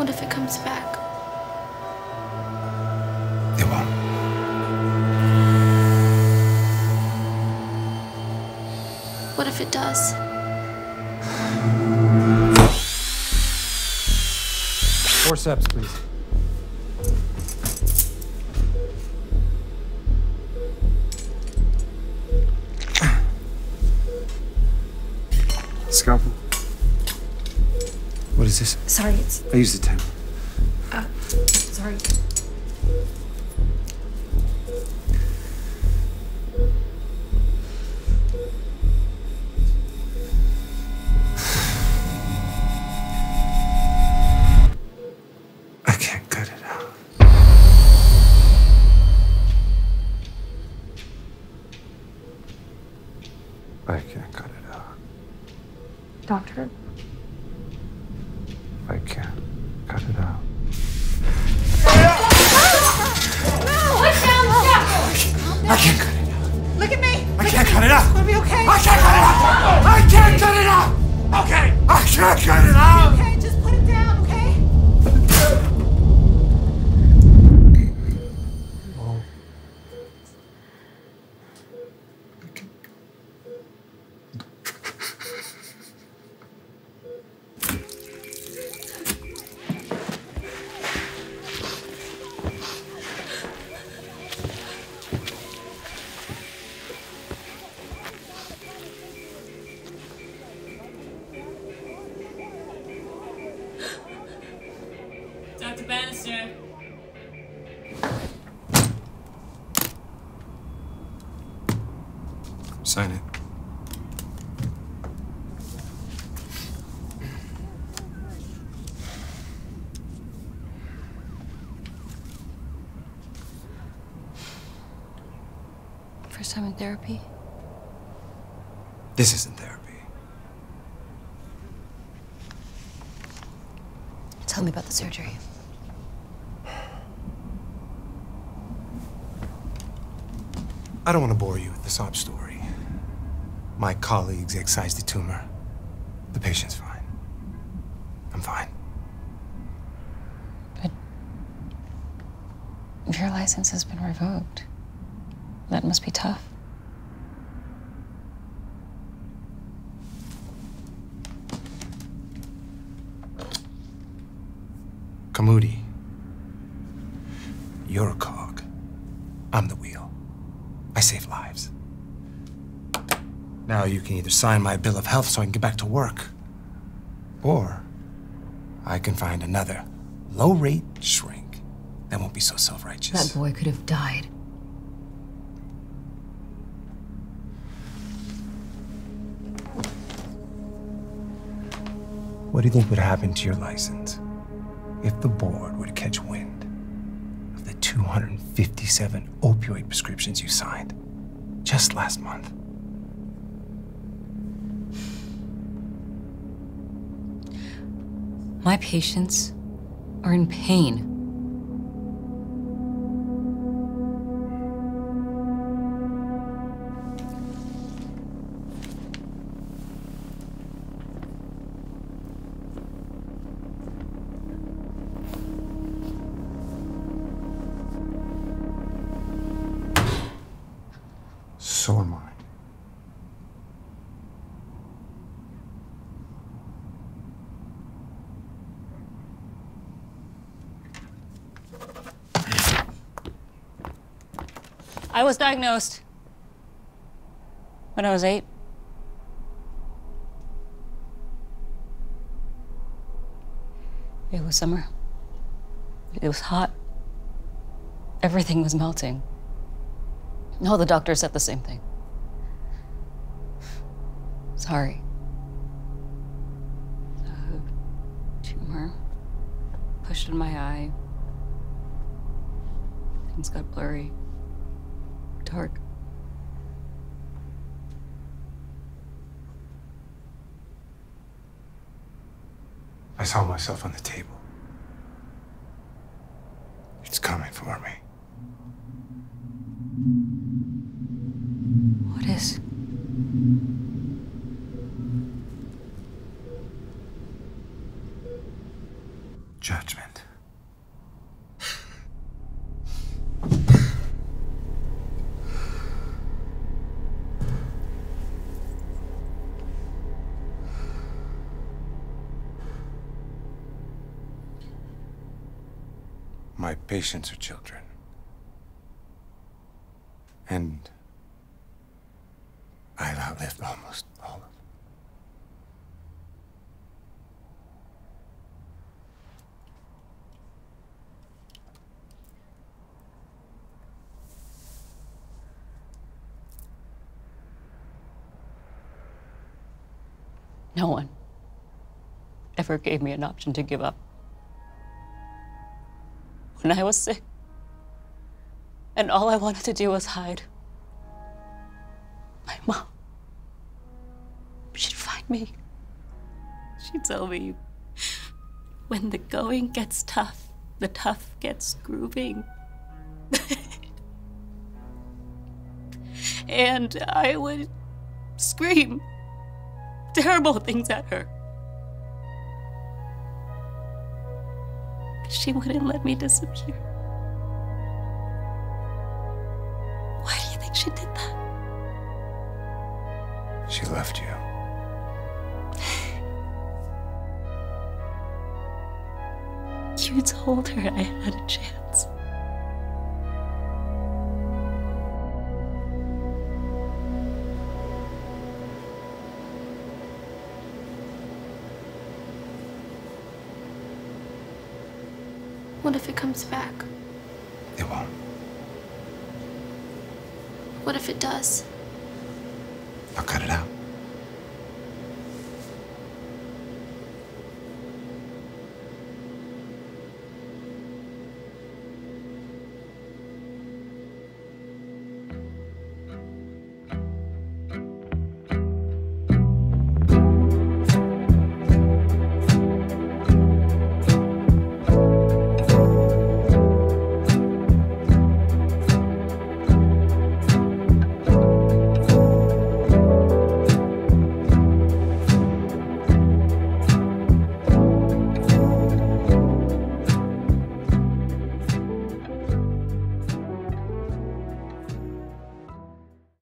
What if it comes back? It won't. What if it does? Forceps, please. Scalpel. Is this? Sorry, it's. I used the ten. Uh, sorry. I can't cut it out. I can't cut it out. Doctor? Okay. Sign it. First time in therapy? This isn't therapy. Tell me about the surgery. I don't want to bore you with the sob story. My colleagues excised the tumor. The patient's fine. I'm fine. But your license has been revoked. That must be tough. Kamudi. You're a cog. I'm the wheel. I save lives. Now you can either sign my bill of health so I can get back to work, or I can find another low rate shrink that won't be so self righteous. That boy could have died. What do you think would happen to your license if the board were to catch wind of the 257 opioid prescriptions you signed just last month? My patients are in pain. So am I. I was diagnosed when I was eight. It was summer. It was hot. Everything was melting. All the doctors said the same thing. Sorry. The tumor pushed in my eye. Things got blurry dark. I saw myself on the table. It's coming for me. What is? Judgment. My patients are children. And I've outlived almost all of them. No one ever gave me an option to give up. When I was sick, and all I wanted to do was hide, my mom, she'd find me. She'd tell me, when the going gets tough, the tough gets grooving. and I would scream terrible things at her. She wouldn't let me disappear. Why do you think she did that? She left you. You told her I had a chance. What if it comes back? It won't. What if it does? I'll cut it out.